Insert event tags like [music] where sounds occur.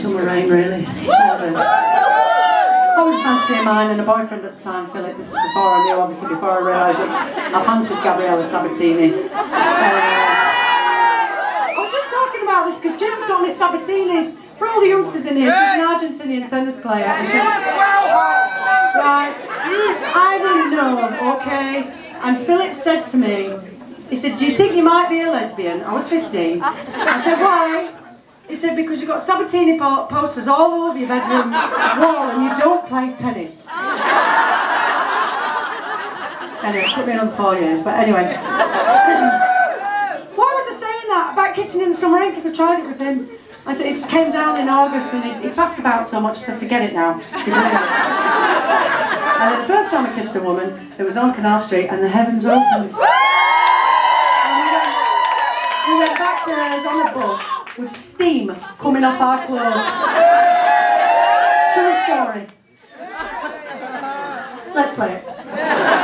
summer rain, really. I was fancying mine and a boyfriend at the time, Philip. This is before I knew, obviously, before I realised that I fancied Gabriela Sabatini. Uh, I was just talking about this because Jim's got me Sabatinis. For all the youngsters in here, she's an Argentinian tennis player. And she's, right, I didn't know, okay? And Philip said to me, he said, do you think you might be a lesbian? I was 15. I said, why? He said, because you've got Sabatini po posters all over your bedroom wall and you don't play tennis. anyway, it took me another four years, but anyway. [laughs] Why was I saying that about kissing in the summer rain? Because I tried it with him. I said, it just came down in August and he, he faffed about so much, I said, forget it now. [laughs] and the first time I kissed a woman, it was on Canal Street and the heavens opened. We went back to us on a bus with steam coming off our clothes. True story. Let's play it.